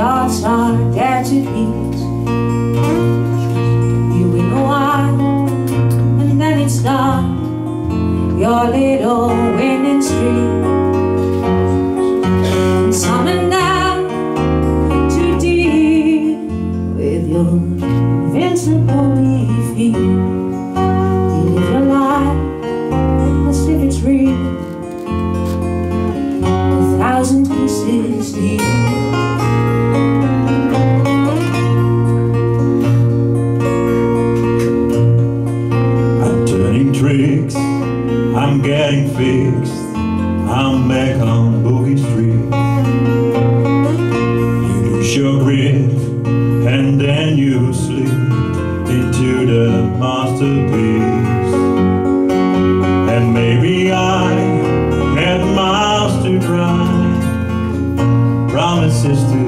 I dare to beat You win a while And then it's done Your little winning streak. And summoned down To deal With your invincible defeat You live your life As if it's real. A thousand pieces deep getting fixed, I'm back on Boogie Street. You lose your grip, and then you slip into the masterpiece. And maybe I had miles to drive, promises to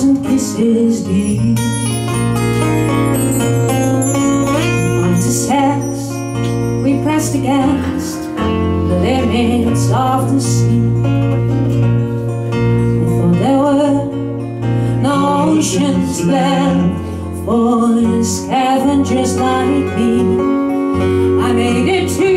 thousand kisses deep. Onto sex we pressed against the limits of the sea. We thought there were no oceans left for scavengers like me. I made it to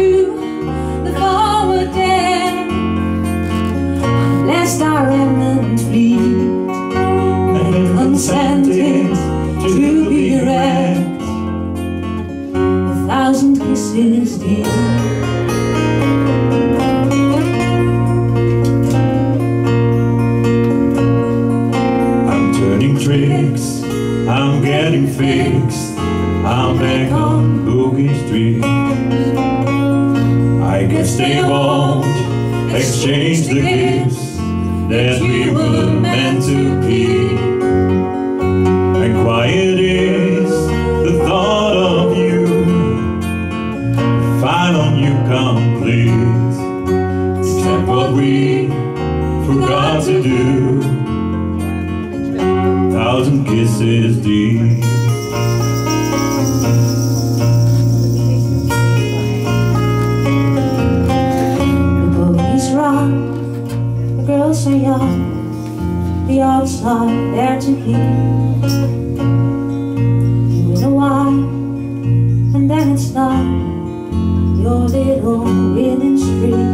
I'm turning tricks, I'm getting fixed, I'm back on Boogie Street. I guess they won't exchange the gifts that we were kisses deep. The run, the girls are young, the odds are there to keep. You win a while, and then it's done. Your little winning streak.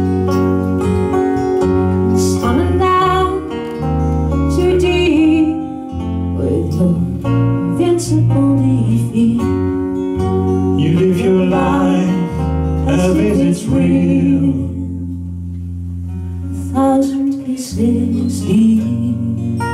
Love is its real. Thousand kisses deep.